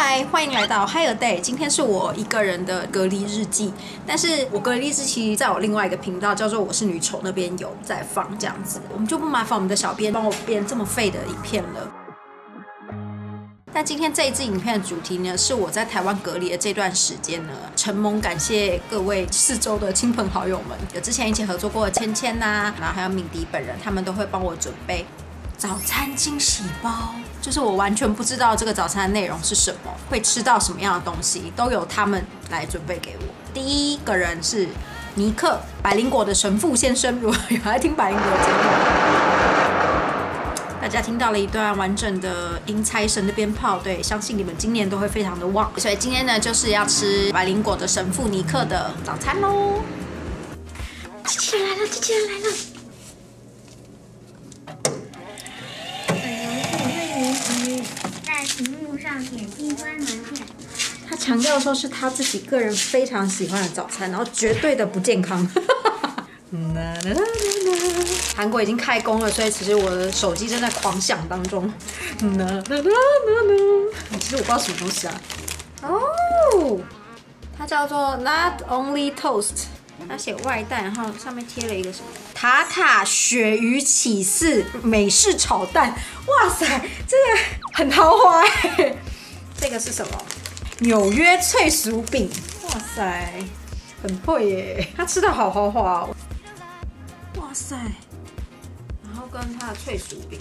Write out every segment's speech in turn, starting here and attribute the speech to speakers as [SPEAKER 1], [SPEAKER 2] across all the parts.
[SPEAKER 1] 嗨，欢迎来到 Higher Day。今天是我一个人的隔离日记，但是我隔离日期在我另外一个频道叫做我是女丑那边有在放这样子，我们就不麻烦我们的小编帮我编这么废的影片了。但今天这一支影片的主题呢，是我在台湾隔离的这段时间呢，承蒙感谢各位四周的亲朋好友们，有之前一起合作过的芊芊呐，然后还有敏迪本人，他们都会帮我准备早餐惊喜包，就是我完全不知道这个早餐的内容是什么，会吃到什么样的东西，都由他们来准备给我。第一个人是尼克百灵果的神父先生，如果有来听百灵果的节目。大家听到了一段完整的迎财神的鞭炮，对，相信你们今年都会非常的旺。所以今天呢，就是要吃百灵果的神父尼克的早餐喽。机器人来了，机器人来了。
[SPEAKER 2] 本游戏为您在屏幕上点击关门键。
[SPEAKER 1] 他强调说是他自己个人非常喜欢的早餐，然后绝对的不健康。韩国已经开工了，所以其实我的手机正在狂响当中。其实我不知道什么东西啊。哦，它叫做 Not Only Toast，它写外带，然后上面贴了一个什么塔塔鳕鱼起司美式炒蛋。哇塞，这个很豪华。这个是什么？纽约脆薯饼。哇塞，很会耶。它吃的好豪华哦。哇塞，然后跟它的脆薯饼，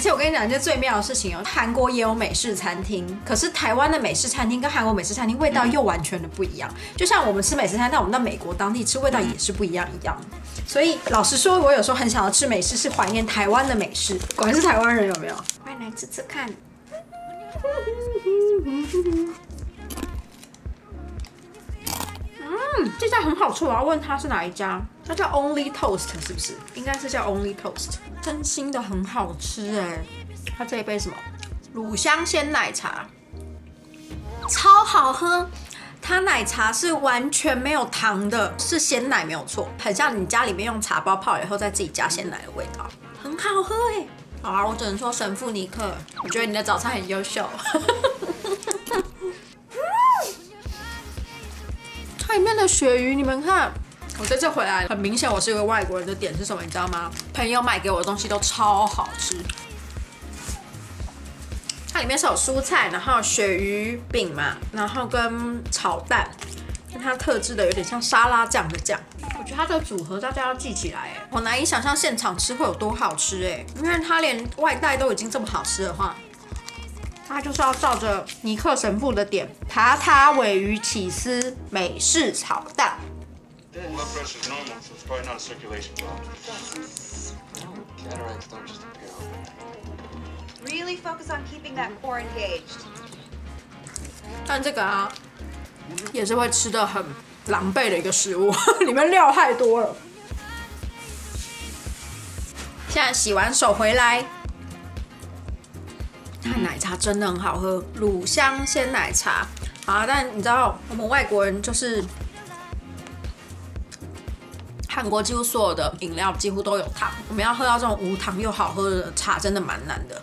[SPEAKER 1] 而且我跟你讲一件最妙的事情哦，韩国也有美式餐厅，可是台湾的美式餐厅跟韩国美式餐厅味道又完全的不一样。就像我们吃美式餐，但我们到美国当地吃味道也是不一样一样。所以老实说，我有时候很想要吃美式，是怀念台湾的美式。果然是台湾人有没有？快来吃吃看。嗯，这家很好吃，我要问他是哪一家。它叫 Only Toast 是不是？应该是叫 Only Toast，真心的很好吃哎。它这一杯什么？乳香鲜奶茶，超好喝。它奶茶是完全没有糖的，是鲜奶没有错，很像你家里面用茶包泡以后再自己加鲜奶的味道，很好喝哎。好啊，我只能说神父尼克，我觉得你的早餐很优秀。它里面的鳕鱼，你们看，我这次回来，很明显我是一个外国人的点是什么，你知道吗？朋友买给我的东西都超好吃。它里面是有蔬菜，然后鳕鱼饼嘛，然后跟炒蛋，跟它特制的有点像沙拉酱的酱。我觉得它的组合大家要记起来，哎，我难以想象现场吃会有多好吃，哎，因为它连外带都已经这么好吃的话。他就是要照着尼克神父的点，塔塔尾鱼起司美式炒蛋。
[SPEAKER 3] Really focus on keeping that core engaged.
[SPEAKER 1] 但这个啊，也是会吃的很狼狈的一个食物，里面料太多了。现在洗完手回来。它奶茶真的很好喝，乳香鲜奶茶。啊，但你知道我们外国人就是韩国几乎所有的饮料几乎都有糖，我们要喝到这种无糖又好喝的茶真的蛮难的。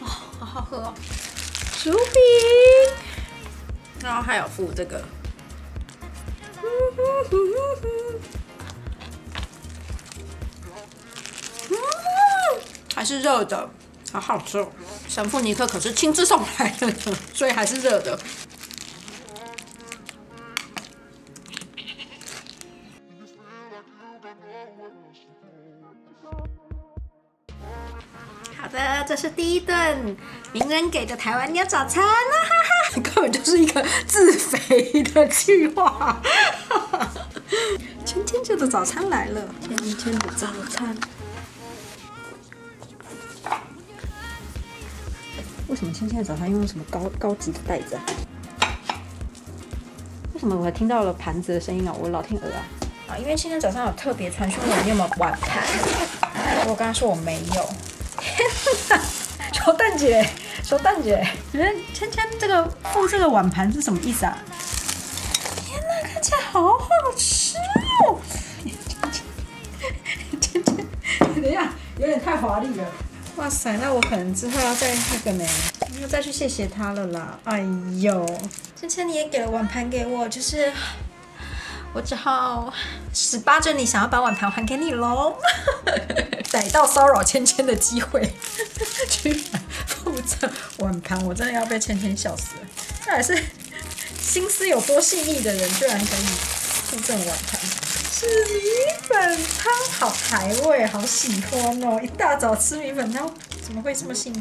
[SPEAKER 1] 哇，好好喝哦！薯饼，然后还有附这个，还是热的。好好吃哦！神父尼克可是亲自送来的，所以还是热的。好的，这是第一顿名人给的台湾牛早餐哈哈，根本就是一个自肥的计划。芊芊的早餐来了，芊芊的早餐。为什么芊芊的早餐用什么高高级的袋子啊？为什么我还听到了盘子的声音啊？我老天鹅啊！啊，因为芊芊早上有特别传讯问你有没有碗盘，我刚刚说我没有。天哪，小蛋姐，小蛋姐，你们芊芊这个附这个碗盘是什么意思啊？天哪，看起来好好吃哦！芊芊，芊芊，等一下，有点太华丽了。哇塞，那我可能之后要再那个呢，要再去谢谢他了啦。哎呦，芊芊你也给了碗盘给我，就是我只好十八着你想要把碗盘还给你喽。逮到骚扰芊芊的机会，居然负责碗盘，我真的要被芊芊笑死了。这还是心思有多细腻的人，居然可以负责碗盘。吃米粉汤好排位，好喜欢哦！一大早吃米粉汤，怎么会这么幸福？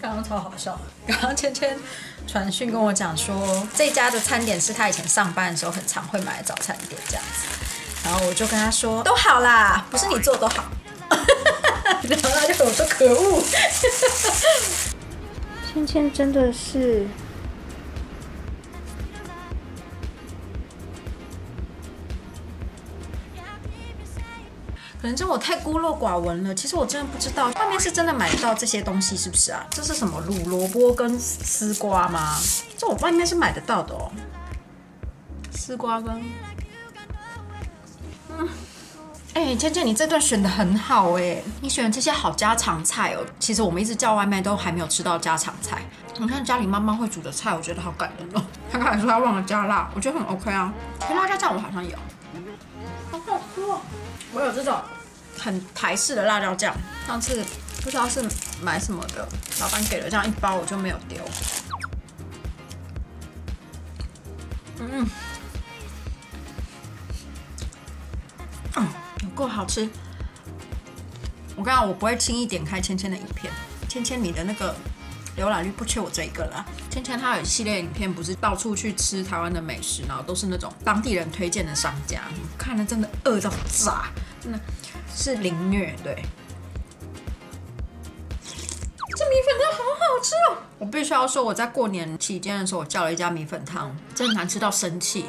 [SPEAKER 1] 刚刚超好笑，刚刚芊芊传讯跟我讲说，这家的餐点是他以前上班的时候很常会买的早餐店这样子，然后我就跟他说都好啦，不是你做都好，然后他就跟我说可恶，芊芊真的是。可能是我太孤陋寡闻了。其实我真的不知道外面是真的买得到这些东西，是不是啊？这是什么卤萝卜跟丝瓜吗？这我外面是买得到的哦。丝瓜跟……嗯，哎，芊芊，你这段选的很好哎，你选的这些好家常菜哦。其实我们一直叫外卖都还没有吃到家常菜。你看家里妈妈会煮的菜，我觉得好感人哦。他刚才说他忘了加辣，我觉得很 OK 啊。辣椒酱我好像有，好好吃哦。我有这种很台式的辣椒酱，上次不知道是买什么的，老板给了这样一包，我就没有丢。嗯，嗯，有够好吃。我刚刚我不会轻易点开芊芊的影片，芊芊你的那个浏览率不缺我这一个啦。芊芊她有系列影片，不是到处去吃台湾的美食，然后都是那种当地人推荐的商家，看了真的饿到炸。是凌虐，对。这米粉汤好好吃哦！我必须要说，我在过年期间的时候，我叫了一家米粉汤，真的难吃到生气。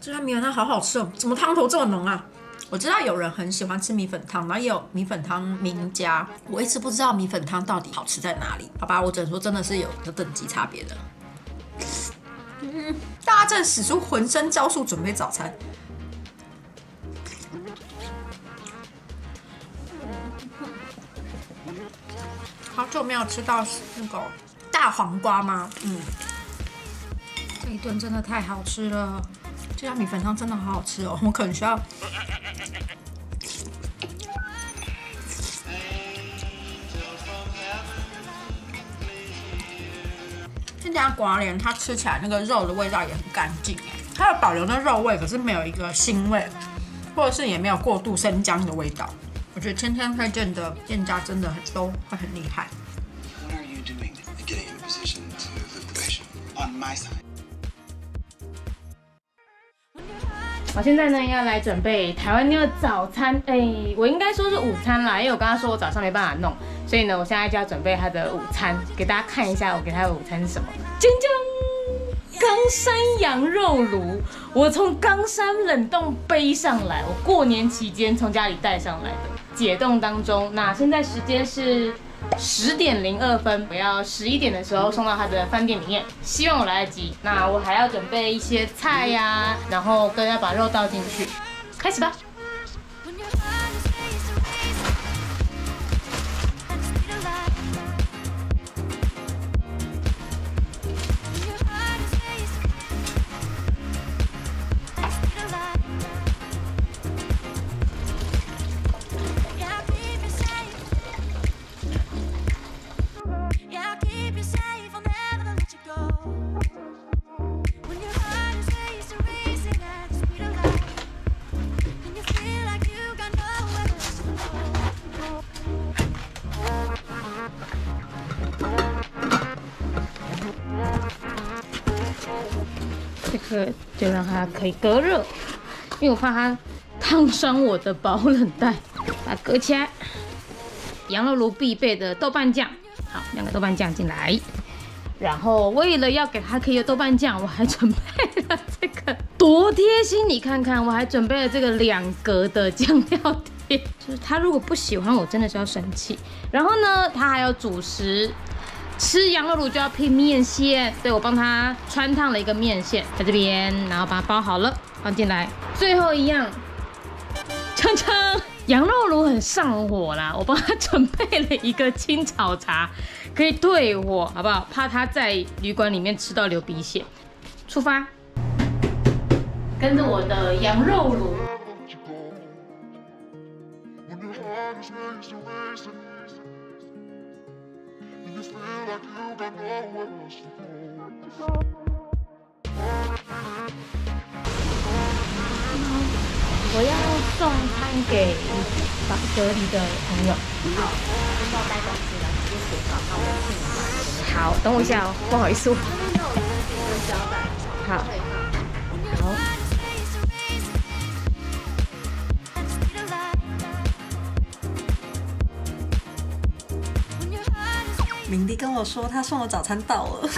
[SPEAKER 1] 这家米粉汤好好吃哦，怎么汤头这么浓啊？我知道有人很喜欢吃米粉汤，然后也有米粉汤名家，我一直不知道米粉汤到底好吃在哪里。好吧，我只能说真的是有有等级差别的。嗯，大家正使出浑身招数准备早餐。好久没有吃到那个大黄瓜吗？嗯，这一顿真的太好吃了，这家米粉汤真的好好吃哦，我可能需要。这家瓜莲它吃起来那个肉的味道也很干净，它有保留那肉味，可是没有一个腥味，或者是也没有过度生姜的味道。我觉得天天推荐的店家真的很都会很厉害。
[SPEAKER 4] 我现在呢要来准备台湾妞的早餐，哎，我应该说是午餐啦，因为我刚刚说我早上没办法弄，所以呢我现在就要准备她的午餐，给大家看一下我给她的午餐是什么。锵锵，冈山羊肉炉，我从冈山冷冻背上来，我过年期间从家里带上来的。解冻当中，那现在时间是十点零二分，我要十一点的时候送到他的饭店里面，希望我来得及。那我还要准备一些菜呀，然后跟要把肉倒进去，开始吧。就让它可以隔热，因为我怕它烫伤我的保冷袋，把它隔起来。羊肉炉必备的豆瓣酱，好，两个豆瓣酱进来。然后为了要给它可以有豆瓣酱，我还准备了这个，多贴心！你看看，我还准备了这个两格的酱料贴，就是他如果不喜欢，我真的是要生气。然后呢，他还有主食。吃羊肉卤就要配面线，对我帮他穿烫了一个面线在这边，然后把它包好了放进来。最后一样，锵锵羊肉炉很上火啦，我帮他准备了一个清炒茶，可以退火，好不好？怕他在旅馆里面吃到流鼻血。出发，跟着我的羊肉炉。我要送餐给把隔离的朋友。好，等我一下哦，不好意思。好，好。
[SPEAKER 1] 明迪跟我说，他送我早餐到了。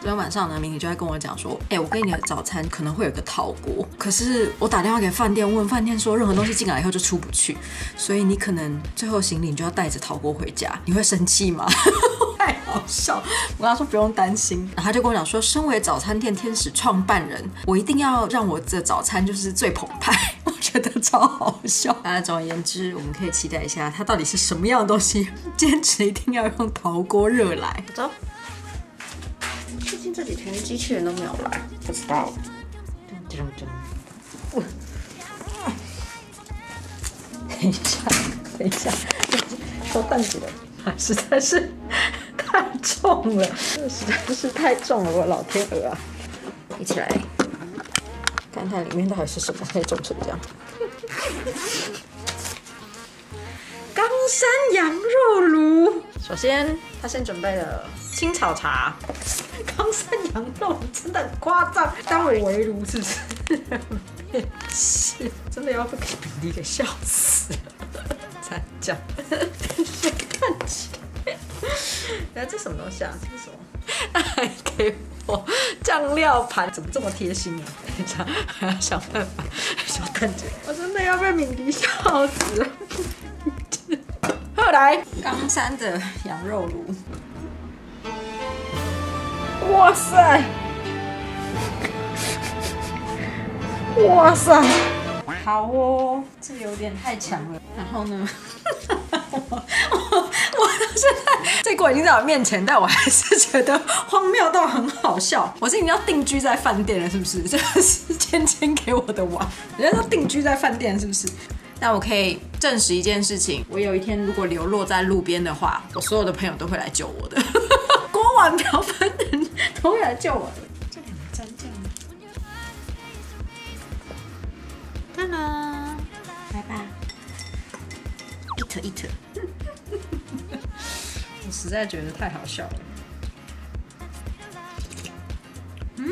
[SPEAKER 1] 昨天晚上呢，明迪就在跟我讲说，哎、我给你的早餐可能会有个陶锅，可是我打电话给饭店问，饭店说任何东西进来以后就出不去，所以你可能最后行李你就要带着陶锅回家，你会生气吗？太好笑！我跟他说不用担心，然后他就跟我讲说，身为早餐店天使创办人，我一定要让我的早餐就是最澎湃，觉得超好笑。啊，总而言之，我们可以期待一下它到底是什么样的东西，坚持一定要用陶锅热来。走。最近这几天机器人都没有来，不知道。噔噔噔。等一下，等一下，收凳子了，实在是太重了，这 实在是太重了，我的老天鹅啊！一起来看看里面到底是什么，可以重成这样。冈山羊肉炉，首先他先准备了青草茶。冈山羊肉真的很夸张，当我围炉是不是？是，真的要被比利给笑死了。才讲，看起来，哎，这什么东西啊？这是什么？他 还给我酱料盘，怎么这么贴心啊？等一下还要想办法小蛋姐，我真的要被敏迪笑死了。后来，冈山的羊肉炉。哇塞！哇塞！好哦，这有点太强了。然后呢？现 在这锅已经在我面前，但我还是觉得荒谬到很好笑。我是已经要定居在饭店了，是不是？这个是芊芊给我的碗，人家说定居在饭店，是不是？但我可以证实一件事情：我有一天如果流落在路边的话，我所有的朋友都会来救我的。锅碗瓢盆人都会来救我的。这两个蘸酱，当啦，来吧，eat eat。我实在觉得太好笑了。嗯，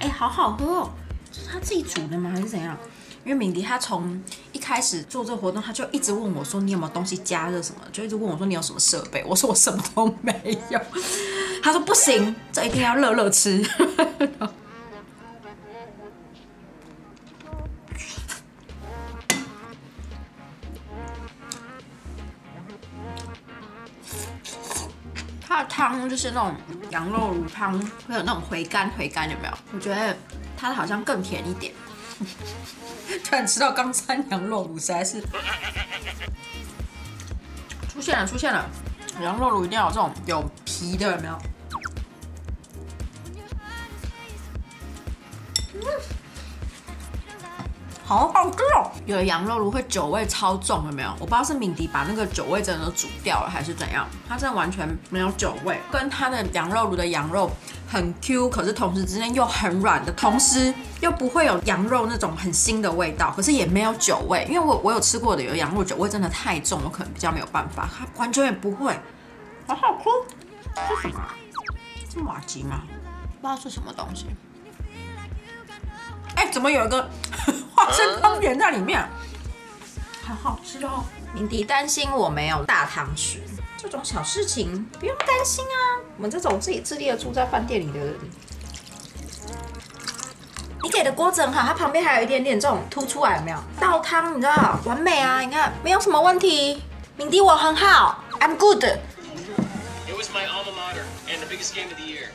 [SPEAKER 1] 哎、好好喝哦！这是他自己煮的吗？还是怎样？因为敏迪他从一开始做这个活动，他就一直问我说：“你有没有东西加热什么？”就一直问我说：“你有什么设备？”我说：“我什么都没有。”他说：“不行，这一定要热热吃。”它的汤就是那种羊肉卤汤，会有那种回甘回甘，有没有？我觉得它好像更甜一点。突然吃到刚餐羊肉卤，实在是出现了，出现了！羊肉卤一定要有这种有皮的，有没有？好好吃哦！有的羊肉炉会酒味超重，有没有？我不知道是敏迪把那个酒味真的都煮掉了，还是怎样。它真的完全没有酒味，跟它的羊肉炉的羊肉很 Q，可是同时之间又很软的同时，又不会有羊肉那种很腥的味道，可是也没有酒味。因为我我有吃过的有羊肉酒味真的太重，我可能比较没有办法。它完全也不会，好好吃。是什么？是马吉吗？不知道是什么东西。哎、怎么有一个 花生汤圆在里面？好好吃哦！敏迪担心我没有大汤匙，这种小事情不用担心啊。我们这种自己自立的住在饭店里的人，你给的锅子很好，它旁边还有一点点这种凸出来，有没有？倒汤你知道完美啊！你看没有什么问题。敏迪我很好，I'm good。
[SPEAKER 5] It was my alma mater and the biggest game of the year.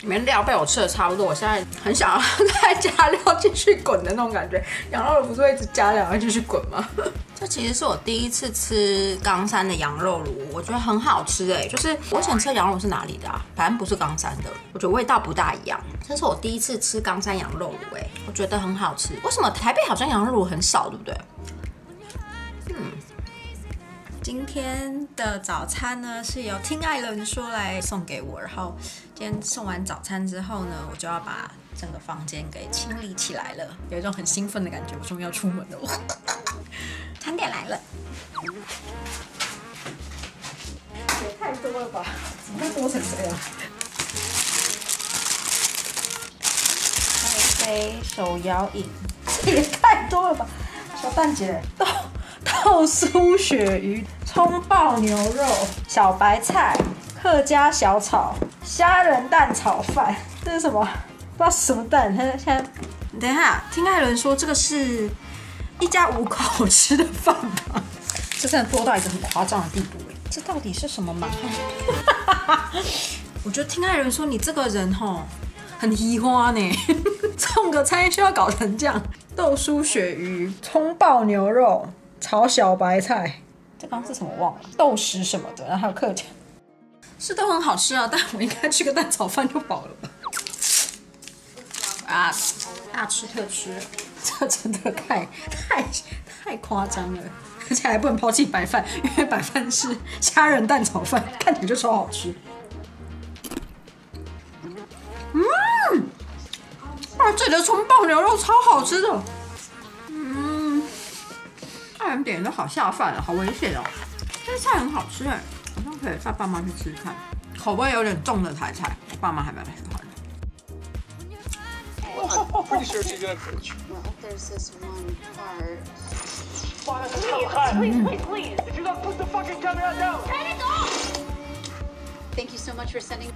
[SPEAKER 1] 里面料被我吃的差不多，我现在很想要再加料继续滚的那种感觉。羊肉不是会一直加料，然后继续滚吗？这其实是我第一次吃冈山的羊肉炉，我觉得很好吃哎。就是我想吃羊肉是哪里的啊？反正不是冈山的，我觉得味道不大一样。这是我第一次吃冈山羊肉炉哎，我觉得很好吃。为什么台北好像羊肉炉很少，对不对？嗯。今天的早餐呢是由听爱人说来送给我，然后今天送完早餐之后呢，我就要把整个房间给清理起来了，有一种很兴奋的感觉，我终于要出门了。餐点来了，也太多了吧？怎么会多成这样？还有一杯手摇饮，这也太多了吧？小蛋姐，豆豆酥鳕鱼、葱爆牛肉、小白菜、客家小炒、虾仁蛋炒饭，这是什么？不知道是什么蛋。他现在，等一下，听艾伦说这个是一家五口吃的饭吧？这真的多到一个很夸张的地步哎！这到底是什么满汉？我觉得听艾伦说你这个人吼很移花呢，送个餐需要搞成这样。豆酥鳕鱼、葱爆牛肉、炒小白菜，这刚是什么忘了？豆豉什么的，然后还有客家，是都很好吃啊。但我应该吃个蛋炒饭就饱了吧？啊，大吃特吃，这真的太太太夸张了，而且还不能抛弃白饭，因为白饭是虾仁蛋炒饭，看起来就超好吃。嗯，啊，这里的葱爆牛肉超好吃的。点的好下饭啊，好危险哦。这菜很好吃哎，好像可以带爸妈去吃吃看。口味有点重的台菜，我爸妈还蛮喜欢的。
[SPEAKER 5] I'm pretty sure she's gonna preach.
[SPEAKER 6] Well, there's this one part.
[SPEAKER 5] Please, please, please! If you don't put the fucking camera down!
[SPEAKER 6] Thank you so much for sending.